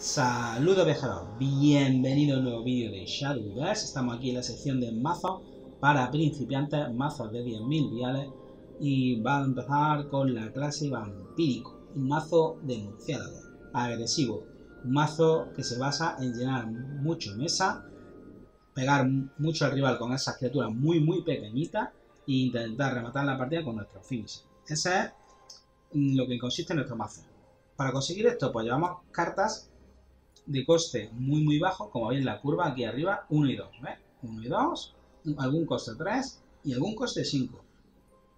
Saludos viajeros, bienvenido a un nuevo vídeo de Shadowverse. Estamos aquí en la sección de mazos para principiantes, mazos de 10.000 viales. Y va a empezar con la clase vampírico, un mazo de agresivo, un mazo que se basa en llenar mucho mesa, pegar mucho al rival con esas criaturas muy muy pequeñitas e intentar rematar la partida con nuestros finish. Ese es lo que consiste en nuestro mazo. Para conseguir esto, pues llevamos cartas de coste muy muy bajo, como veis la curva aquí arriba, 1 y 2, 1 y 2, algún coste 3 y algún coste 5.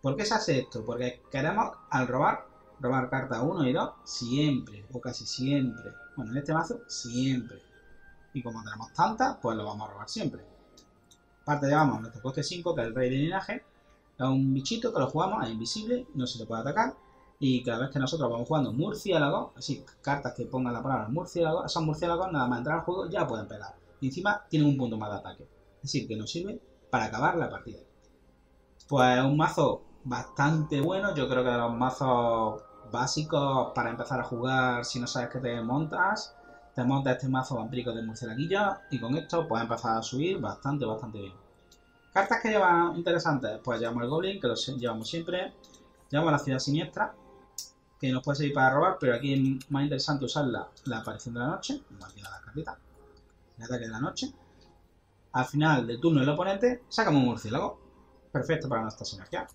¿Por qué se hace esto? Porque queremos al robar, robar carta 1 y 2 siempre, o casi siempre. Bueno, en este mazo siempre. Y como tenemos tantas, pues lo vamos a robar siempre. Aparte llevamos nuestro coste 5, que es el rey de linaje. Es un bichito que lo jugamos, es invisible, no se le puede atacar. Y cada vez que nosotros vamos jugando murciélago, así, cartas que pongan la palabra murciélago, esos murciélagos nada más entrar al juego ya pueden pegar. Y encima tienen un punto más de ataque. Es decir, que nos sirve para acabar la partida. Pues un mazo bastante bueno, yo creo que de los mazos básicos para empezar a jugar si no sabes que te montas. Te montas este mazo vampírico de murciélaguillo y con esto puedes empezar a subir bastante, bastante bien. Cartas que llevan interesantes, pues llevamos el Goblin, que lo llevamos siempre. Llevamos la Ciudad Siniestra, que nos puede servir para robar, pero aquí es más interesante usar la, aparición de la noche, aquí la cartita, el ataque de la noche. Al final del turno del oponente, sacamos un murciélago. Perfecto para nuestra sinergia.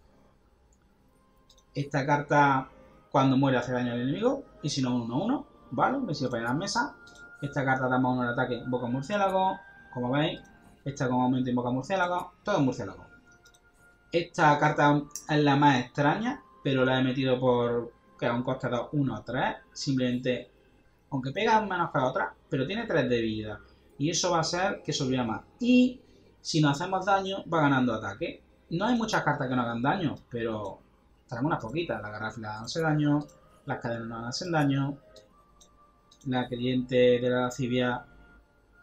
Esta carta, cuando muere, hace daño al enemigo, y si no, 1-1, ¿vale? Me sirve para ir a la mesa. Esta carta da más uno al ataque, invoca murciélago, como veis. Esta como aumento invoca murciélago, todo murciélago. Esta carta es la más extraña, pero la he metido por, que a un coste de 1 a 3, simplemente, aunque pega menos que otra, pero tiene 3 de vida. Y eso va a ser que sobreviva más. Y si no hacemos daño, va ganando ataque. No hay muchas cartas que no hagan daño, pero tenemos unas poquitas. La garrafila hace daño, las cadenas no hacen daño, la creyente de la lascivia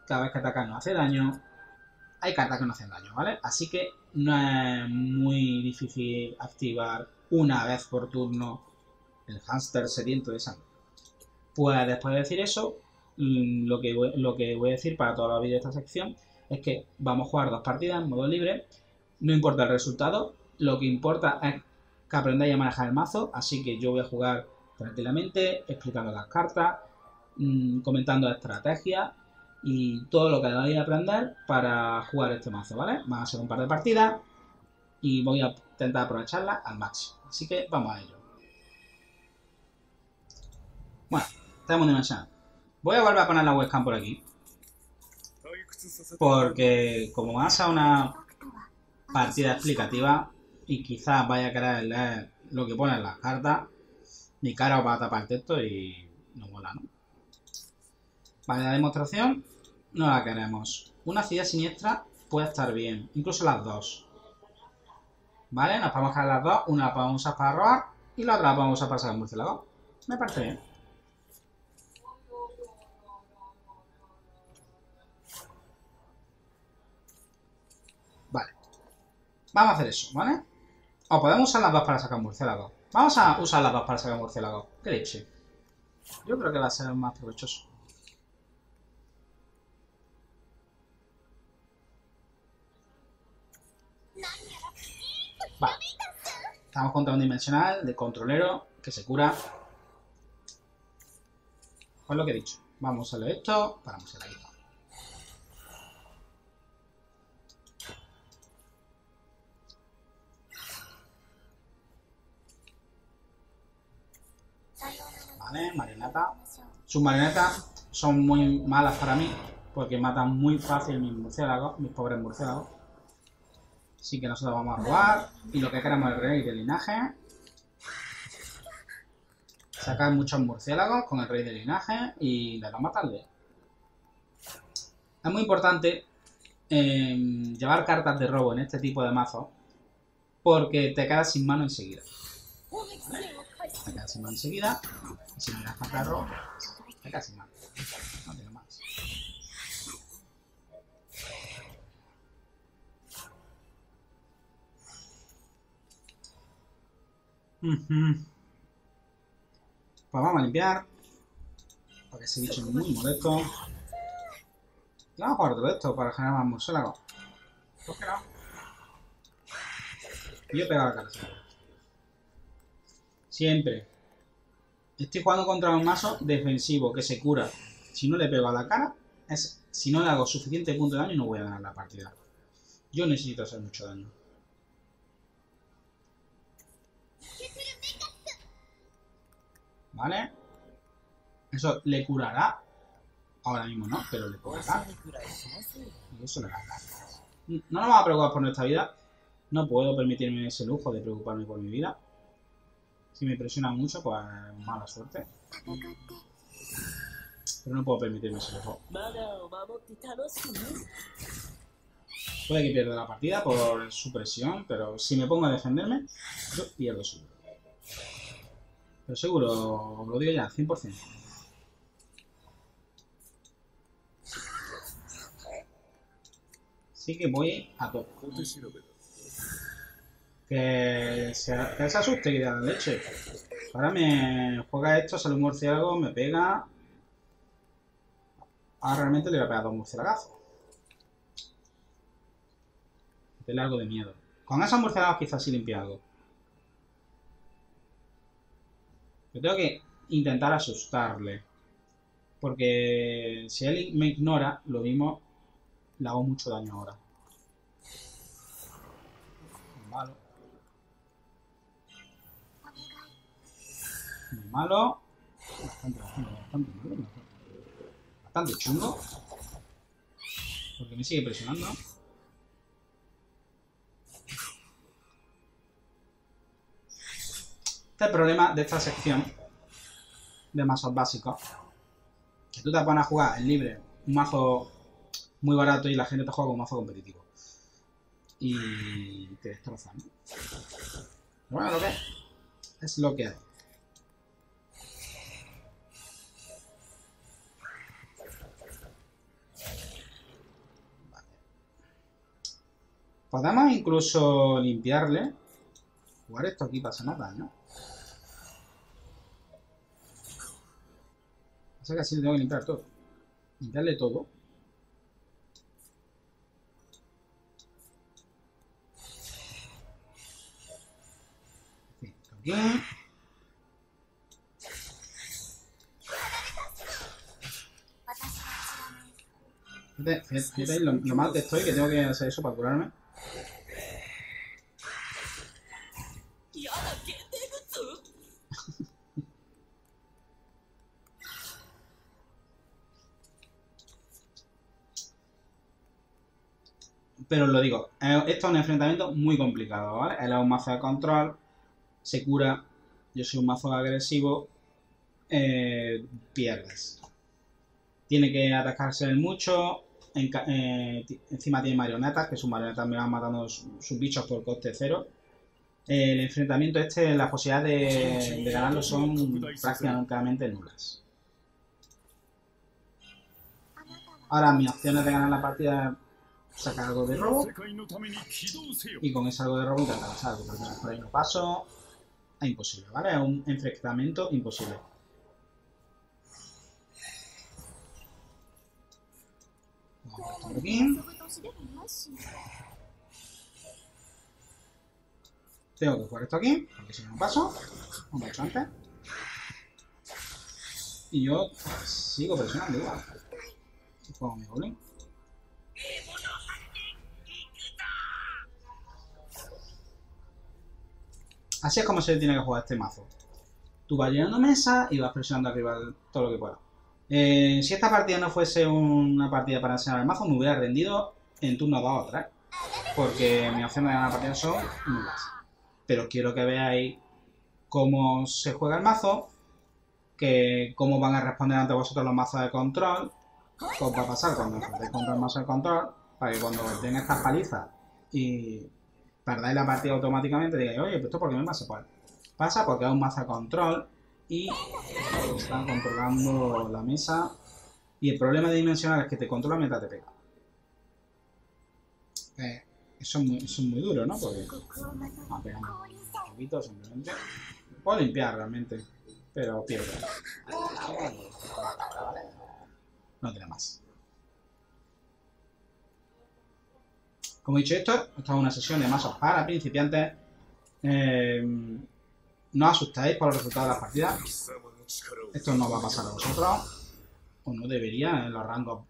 cada vez que ataca no hace daño. Hay cartas que no hacen daño, ¿vale? Así que no es muy difícil activar una vez por turno el hámster sediento de sangre. Pues después de decir eso, mm, lo que, voy, lo que voy a decir para todos los vídeos de esta sección es que vamos a jugar dos partidas en modo libre, no importa el resultado, lo que importa es que aprendáis a manejar el mazo, así que yo voy a jugar tranquilamente, explicando las cartas, mm, comentando estrategias y todo lo que debáis aprender para jugar este mazo, ¿vale? A ser un par de partidas y voy a intentar aprovecharlas al máximo. Así que vamos a ello. Bueno, tenemos dimensional. Voy a volver a poner la webcam por aquí. Porque como va a una partida explicativa y quizás vaya a querer leer lo que pone en las cartas, mi cara os va a tapar texto y no mola, ¿no? Vale, la demostración no la queremos. Una ciudad siniestra puede estar bien, incluso las dos. ¿Vale? Nos podemos quedar las dos, una la podemos usar para y la otra la podemos usar para sacar murciélago. Me parece bien. Vamos a hacer eso, ¿vale? O podemos usar las dos para sacar murciélago. Vamos a usar las dos para sacar murciélago. ¿Qué leche? Yo creo que va a ser más provechoso. Vale. Estamos contra un dimensional de controlero que se cura. Pues lo que he dicho. Vamos a hacerle esto para murciélago. ¿Vale? Marioneta. Sus marionetas son muy malas para mí, porque matan muy fácil mis murciélagos, mis pobres murciélagos. Así que nosotros vamos a robar. Y lo que queremos es el rey de linaje. Sacar muchos murciélagos con el rey de linaje y le a matarle. Es muy importante eh, llevar cartas de robo en este tipo de mazos porque te quedas sin mano enseguida. Me mano enseguida. Y si me das para robo, me mano. No tengo más. Pues vamos a limpiar. Para ese bicho es muy molesto. Y vamos a jugar todo esto para generar más murciélagos. ¿Por qué no? Y yo he pegado la cara. Siempre. Estoy jugando contra un mazo defensivo que se cura. Si no le pego a la cara, es, si no le hago suficiente punto de daño, no voy a ganar la partida. Yo necesito hacer mucho daño. ¿Vale? Eso le curará. Ahora mismo no, pero le curará. Y eso le gana. No nos vamos a preocupar por nuestra vida. No puedo permitirme ese lujo de preocuparme por mi vida. Si me presiona mucho, pues mala suerte. Pero no puedo permitirme ese lujo. Puede que pierda la partida por su presión, pero si me pongo a defenderme, yo pierdo seguro. Pero seguro, lo digo ya, 100%. Sí que voy a tope. Que se, que se asuste y da leche. Ahora me juega esto, sale un murciélago, me pega. Ahora realmente le voy a pegar dos murciélagazos. Tiene algo de miedo. Con esos murciélagos quizás sí limpie algo. Yo tengo que intentar asustarle. Porque si él me ignora, lo mismo le hago mucho daño ahora. Malo. Malo. Bastante, bastante, malo. Bastante chungo. Porque me sigue presionando. Este es el problema de esta sección de mazos básicos. Que tú te pones a jugar en libre un mazo muy barato y la gente te juega con un mazo competitivo. Y te destrozan. Pero bueno, lo que es, es lo que hay. Podemos incluso limpiarle. Jugar esto aquí pasa nada, ¿no? Pasa que así le tengo que limpiar todo. Limpiarle todo. Aquí. Fíjate, lo, lo mal que estoy que tengo que hacer eso para curarme. Pero os lo digo, eh, esto es un enfrentamiento muy complicado, ¿vale? Él es un mazo de control, se cura, yo soy un mazo agresivo, eh, pierdes. Tiene que atacarse mucho, eh, encima tiene marionetas, que sus marionetas me van matando sus bichos por coste cero. El enfrentamiento este, las posibilidades de, ganarlo son prácticamente nulas. Ahora mis opciones de ganar la partida sacar algo de robo. Y con ese algo de robo intentar algo, porque por ahí no paso. Es imposible, ¿vale? Es un enfrentamiento imposible. Tengo que jugar esto aquí, porque si no paso, como he hecho antes. Y yo sigo presionando igual. Juego mi goblin. Así es como se tiene que jugar este mazo. Tú vas llenando mesa y vas presionando arriba todo lo que puedas. Eh, si esta partida no fuese una partida para enseñar el mazo, me hubiera rendido en turno 2 o 3. Porque mis opciones de ganar la partida son nulas. Pero quiero que veáis cómo se juega el mazo, que cómo van a responder ante vosotros los mazos de control, va a pasar cuando contra el mazo de control, para que cuando tenga estas palizas y perdáis la partida automáticamente, digáis, oye, pues esto por qué me pasa? Pues pasa porque es un mazo de control y están controlando la mesa. Y el problema de dimensional es que te controla mientras te pega. Eh, eso, es muy, eso duro, ¿no? Porque va pegando un poquito simplemente. Puedo limpiar realmente. pero pierde. No tiene más. Como he dicho esto, esta es una sesión de mazos para principiantes. Eh, no os asustéis por los resultados de las partidas. Esto no va a pasar a vosotros. O no debería, en los rangos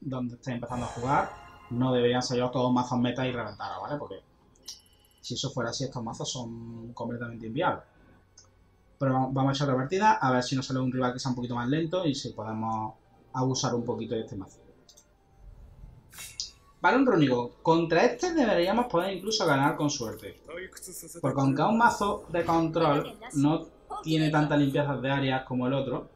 donde estéis empezando a jugar, no deberían ser todos mazos meta y reventar, ¿vale? Porque si eso fuera así, estos mazos son completamente inviables. Pero vamos a echar la partida, a ver si nos sale un rival que sea un poquito más lento y si podemos abusar un poquito de este mazo. Vale, un Runigo. Contra este deberíamos poder incluso ganar con suerte. Porque aunque un mazo de control no tiene tantas limpiezas de áreas como el otro,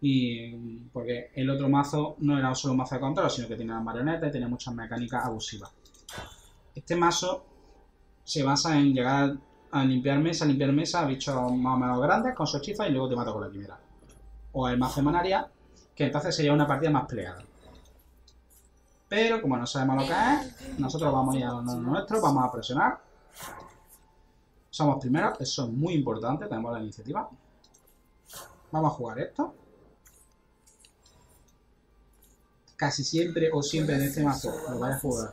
y porque el otro mazo no era solo un mazo de control, sino que tiene las marionetas y tiene muchas mecánicas abusivas. Este mazo se basa en llegar a limpiar mesa, limpiar mesa, bichos más o menos grandes con su hechiza y luego te mato con la quimera. O el mazo manaria, que entonces sería una partida más plegada. Pero como no sabemos lo que es, nosotros vamos a ir a lo nuestro, vamos a presionar. Somos primeros, eso es muy importante, tenemos la iniciativa. Vamos a jugar esto. Casi siempre o siempre en este mazo lo vais a jugar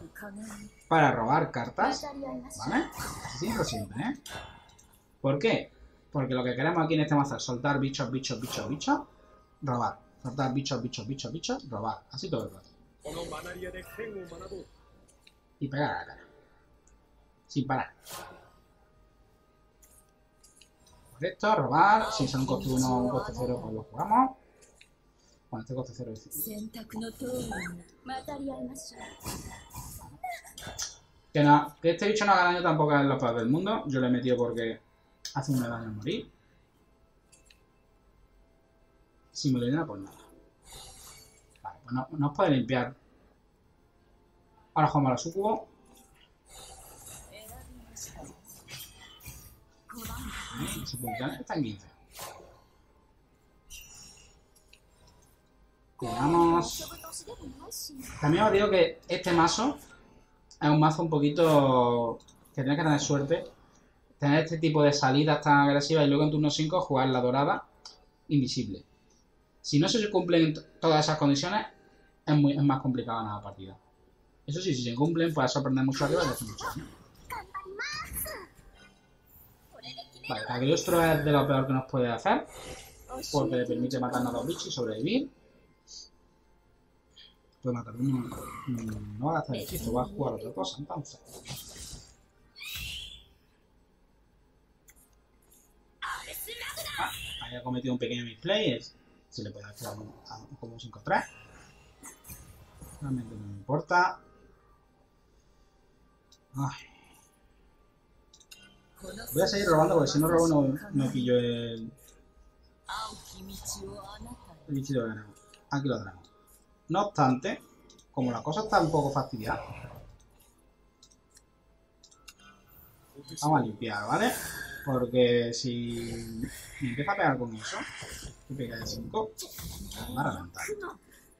para robar cartas, ¿vale? Casi siempre o siempre, ¿eh? ¿Por qué? Porque lo que queremos aquí en este mazo es soltar bichos, bichos, bichos, bichos, robar. Soltar bichos, bichos, bichos, bichos, robar. Así todo el rato. Y pegar a la cara. Sin parar. Correcto, robar. Si son coste 1 o un coste 0, pues lo jugamos. Bueno, este coste 0 es que, no, que este bicho no haga daño tampoco en los peores del mundo. Yo le he metido porque hace un daño al morir. Si me lo llena, pues nada. No, no puede limpiar. Ahora jugamos a la sucubo. Su está en 15. Cuidamos. También os digo que este mazo es un mazo un poquito que tiene que tener suerte. Tener este tipo de salidas tan agresivas y luego en turno 5 jugar la dorada invisible. Si no se cumplen todas esas condiciones, es, muy, es más complicada la partida. Eso sí, si se cumplen, puede sorprender mucho arriba y hacer mucho daño. Vale, Cagliostro es de lo peor que nos puede hacer. Porque le permite matarnos a dos bichos y sobrevivir. Puede matar uno. No va a hacer hechizo, va a jugar otra cosa entonces. Ah, haya cometido un pequeño misplay. Se le puede hacer como un 5-3. Realmente no me importa. Voy a seguir robando porque si no robo no, no pillo el... El bichito de veneno. Aquí lo tenemos. No obstante, como la cosa está un poco fastidiada, vamos a limpiar, ¿vale? Porque si me empieza a pegar con eso, que pega de 5, va a reventar.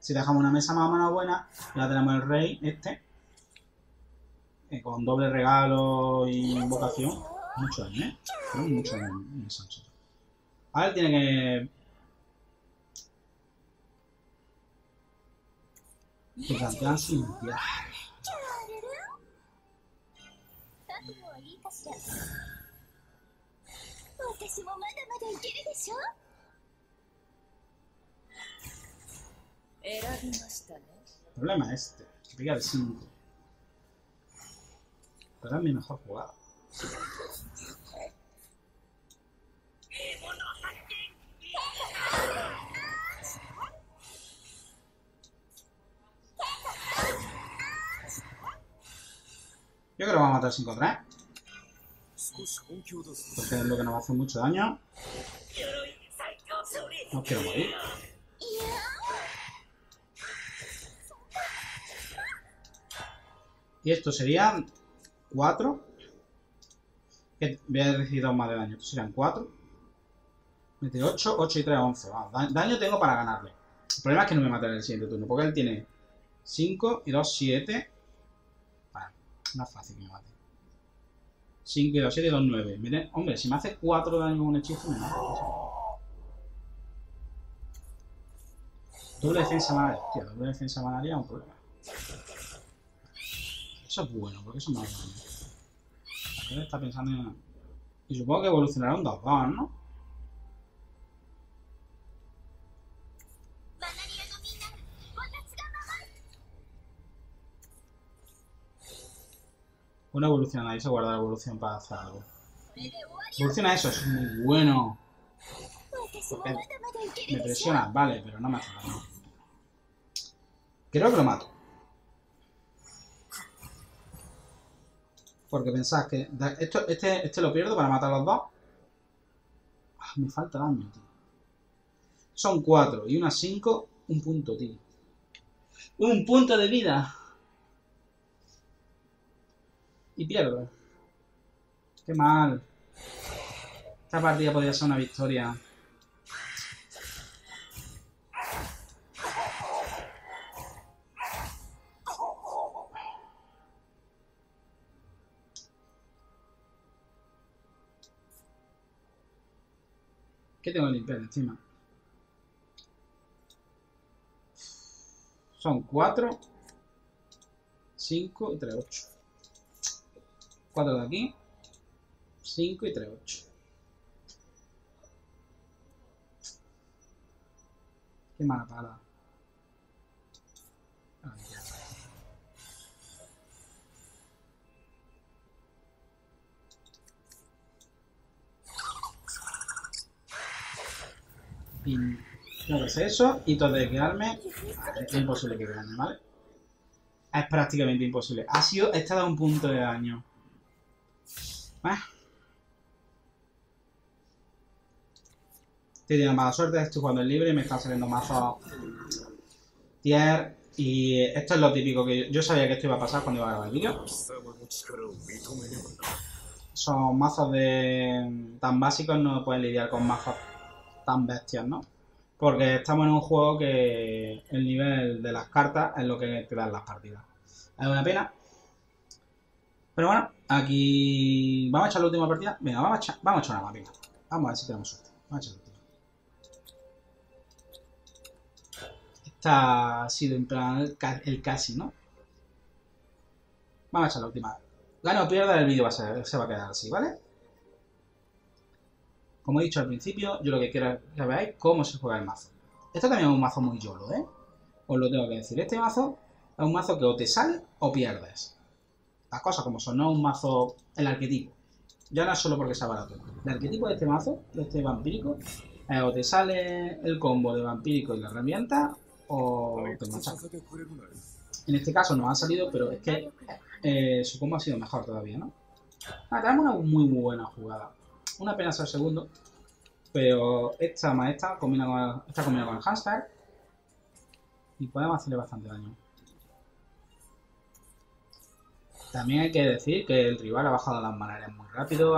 Si dejamos una mesa más o menos buena, ya tenemos el rey este, eh, con doble regalo y invocación. Mucho daño, ¿eh? mucho daño en esa A ver, tiene que que plantean sin limpiar. El problema es este, que pega de 5. Pero es mi mejor jugada. Yo creo que vamos a matar 5-3. Porque es lo que nos hace mucho daño. No quiero morir. Y esto serían 4. Que voy a decir 2 más de daño. Estos serían 4. Mete 8, 8 y 3, 11. Vamos, daño tengo para ganarle. El problema es que no me mata en el siguiente turno. Porque él tiene 5 y 2, 7. No es fácil que me mate. 5 y 2, 7 y 2, 9. Miren, hombre, si me hace 4 daño con un hechizo, me mata. Doble defensa manaria. Hostia, doble defensa manaria es un problema. Eso es bueno, porque eso me va a ver, está pensando en... Y supongo que evolucionará un 2-2, ¿no? Una evolución, ahí se guarda la evolución para hacer algo. Evoluciona eso, es muy bueno. Me presiona, vale, pero no me hace daño. Creo que lo mato. Porque pensás que... Esto, este, este lo pierdo para matar a los dos. Ah, me falta daño, tío. Son cuatro y una cinco, un punto, tío. Un punto de vida. Y pierdo. Qué mal. Esta partida podría ser una victoria. ¿Qué tengo que limpiar encima? Son 4, 5 y 3, 8. 4 de aquí, 5 y 3, 8. Qué mala pala. Y no es eso, y todo de quedarme. Es imposible que gane, ¿vale? Es prácticamente imposible. Ha sido. Está a un punto de daño. ¿Eh? Estoy teniendo mala suerte, estoy jugando en libre y me están saliendo mazos tier. Y esto es lo típico que yo, sabía que esto iba a pasar cuando iba a grabar el vídeo. Son mazos de tan básicos, no pueden lidiar con mazos tan bestias, ¿no? Porque estamos en un juego que el nivel de las cartas es lo que te dan las partidas. Es una pena. Pero bueno, aquí vamos a echar la última partida. Venga, vamos a echar, vamos a echar una más, venga. Vamos a ver si tenemos suerte. Vamos a echar la última. Esta ha sido en plan el, casi, ¿no? Vamos a echar la última. Gana o pierda, el vídeo se va a quedar así, ¿vale? Como he dicho al principio, yo lo que quiero es que veáis cómo se juega el mazo. Esto también es un mazo muy yolo, ¿eh? Os lo tengo que decir. Este mazo es un mazo que o te sale o pierdes. Las cosas como son, no es un mazo... El arquetipo. Ya no es solo porque sea barato. El arquetipo de este mazo, de este vampírico, es o te sale el combo de vampírico y la herramienta, o te machacas. En este caso no ha salido, pero es que eh, su combo ha sido mejor todavía, ¿no? Ah, tenemos una muy buena jugada. Una pena ser segundo. Pero esta maestra combina con, esta combina con el hamster. Y podemos hacerle bastante daño. También hay que decir que el rival ha bajado las maneras muy rápido.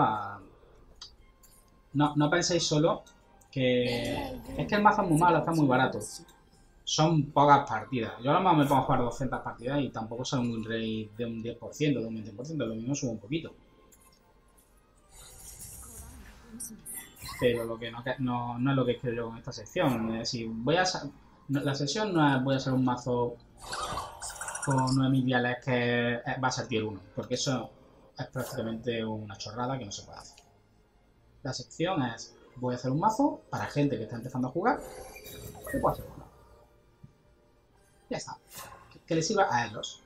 No, no penséis solo que... Es que el mazo es muy malo, está muy barato. Son pocas partidas. Yo a lo mejor me pongo a jugar 200 partidas y tampoco son un rey de un 10%, de un 20%. Lo mismo sube un poquito. Pero lo que no, no, es lo que quiero yo con esta sección. Es decir, voy a la sesión no es voy a hacer un mazo con 9000 viales que va a ser tier 1, porque eso es prácticamente una chorrada que no se puede hacer. La sección es voy a hacer un mazo para gente que está empezando a jugar que puede hacer uno. Ya está. Que, le sirva a ellos.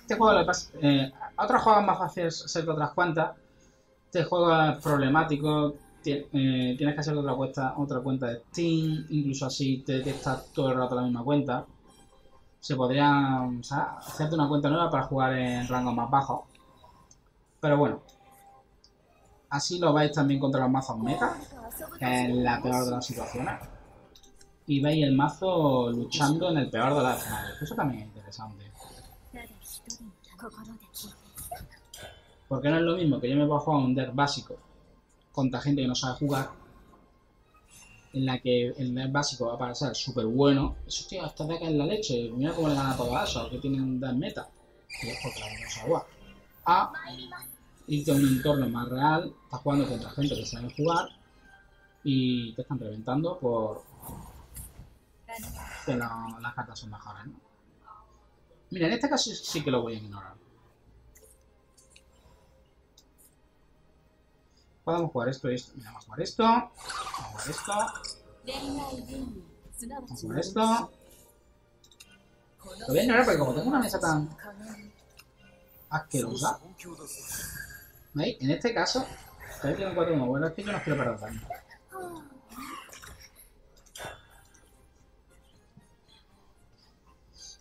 Este juego le pasa. Eh, otros juegos más fáciles ser que otras cuantas. Este juego es problemático, eh, tienes que hacer otra cuenta, otra cuenta de Steam, incluso así te detecta todo el rato la misma cuenta. Se podría hacerte una cuenta nueva para jugar en rangos más bajos. Pero bueno, así lo vais también contra los mazos meta, que es la peor de las situaciones. Y veis el mazo luchando en el peor de las escenarios. Eso también es interesante. Porque no es lo mismo que yo me pueda jugar un deck básico contra gente que no sabe jugar, en la que el deck básico va a parecer súper bueno. Eso, tío, esta deck es la leche. Mira cómo le gana a todas eso, que tienen un deck meta. Y es porque la no sabe jugar. A irte a un entorno más real, estás jugando contra gente que sabe jugar y te están reventando por que la- las cartas son mejores, ¿no? Mira, en este caso sí que lo voy a ignorar. Podemos jugar esto y esto. Mira, vamos a jugar esto. Vamos a jugar esto. Vamos a jugar esto. Lo voy a ignorar porque como tengo una mesa tan asquerosa. ¿Veis? En este caso, ustedes tienen 4-1. Bueno, es que yo no quiero perder daño.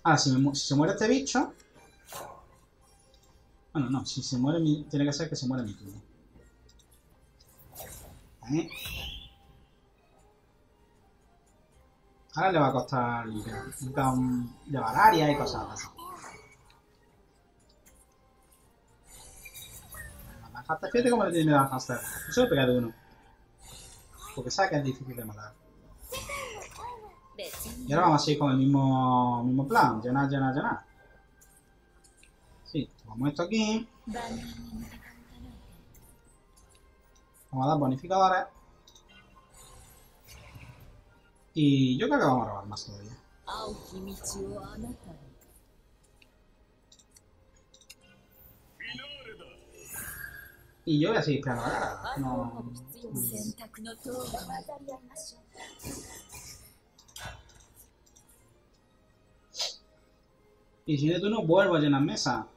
Ah, si, se muere este bicho... Bueno, no, si se muere mi... Tiene que ser que se muere mi turno. Ahora le va a costar necesita un- llevar área y cosas así. Matar fíjate cómo le tiene miedo a Hamster. Yo pegado uno. Porque sabe que es difícil de matar. 別 Y に ahora vamos a seguir con el mismo, mismo plan. Llenar, llenar, llenar. Sí, tomamos esto aquí. Vamos a dar bonificadores. Y yo creo que vamos a robar más todavía. Y yo voy a seguir creando la. No. Y si de turno vuelvo a llenar mesa.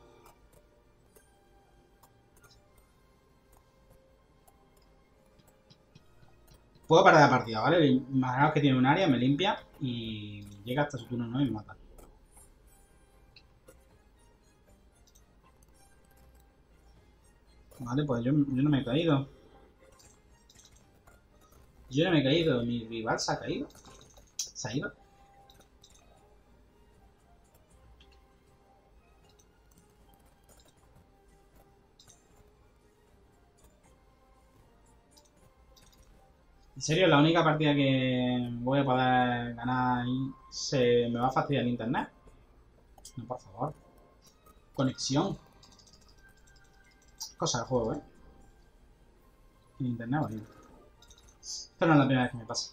Puedo parar la partida, ¿vale? Imaginaos que tiene un área, me limpia y llega hasta su turno 9 y me mata. Vale, pues yo, yo no me he caído. Yo no me he caído, mi rival se ha caído. Se ha ido. En serio, la única partida que voy a poder ganar y se me va a fastidiar el internet. No, por favor. Conexión. Cosa del juego, ¿eh? El internet, bonito. Esto no es la primera vez que me pasa.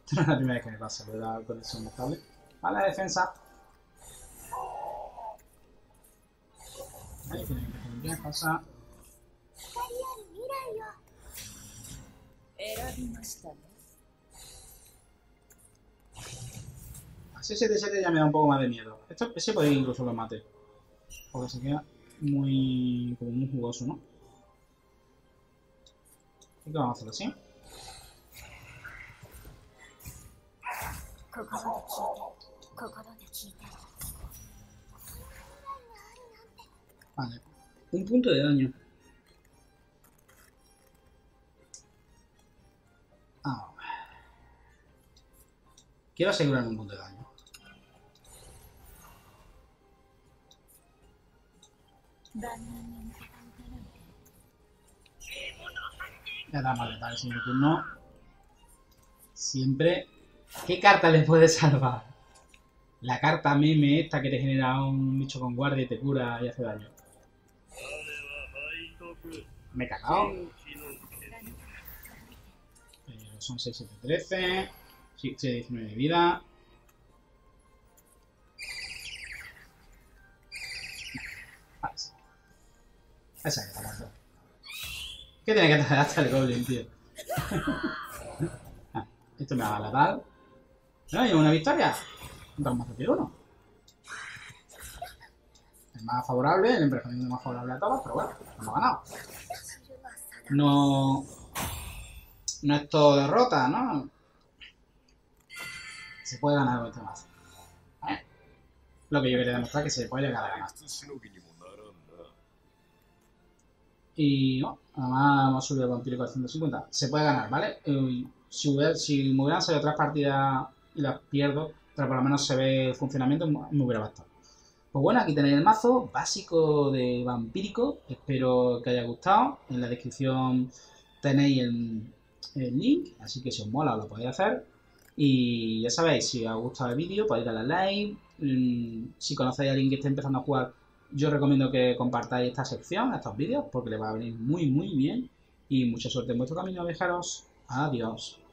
Esto no es la primera vez que me pasa, la conexión estable. Vale, defensa. Ahí tiene que hacer cosa. Marian. Era Así 7-7 ya me da un poco más de miedo. Esto, ese puede que incluso lo mate. Porque se queda muy. como muy jugoso, ¿no? Así que vamos a hacer así. Vale. Un punto de daño. Quiero asegurar un punto de daño. Ya da mal, vale, sino que no. Siempre. ¿Qué carta le puede salvar? La carta meme esta que te genera un bicho con guardia y te cura y hace daño. Me he cagado. Eh, son 6, 7, 13. Sí, 6, 19 de vida. Ah, sí. Esa que está muerto. ¿Qué tiene que hacer hasta el goblin, tío? Ah, esto me va a latar. No, llevo una victoria. Un mazo tier 1. Es más favorable, el emparejamiento es más favorable a todos, pero bueno, hemos ganado. No. No es todo derrota, ¿no? Se puede ganar con más. ¿Eh? Lo que yo quería demostrar que se puede llegar a ganar. Y bueno, además hemos subido el vampiro a 150. Se puede ganar, ¿vale? Eh, si, hubiera, si me hubieran salido otras partidas y las pierdo, pero por lo menos se ve el funcionamiento, me hubiera bastado. Pues bueno, aquí tenéis el mazo básico de vampírico. Espero que haya gustado. En la descripción tenéis el, el link, así que si os mola os lo podéis hacer. Y ya sabéis, si os ha gustado el vídeo, podéis darle a like. Mm, Si conocéis a alguien que esté empezando a jugar Yo recomiendo que compartáis esta sección, estos vídeos, porque le va a venir muy, muy bien. Y mucha suerte en vuestro camino, viajeros. Adiós.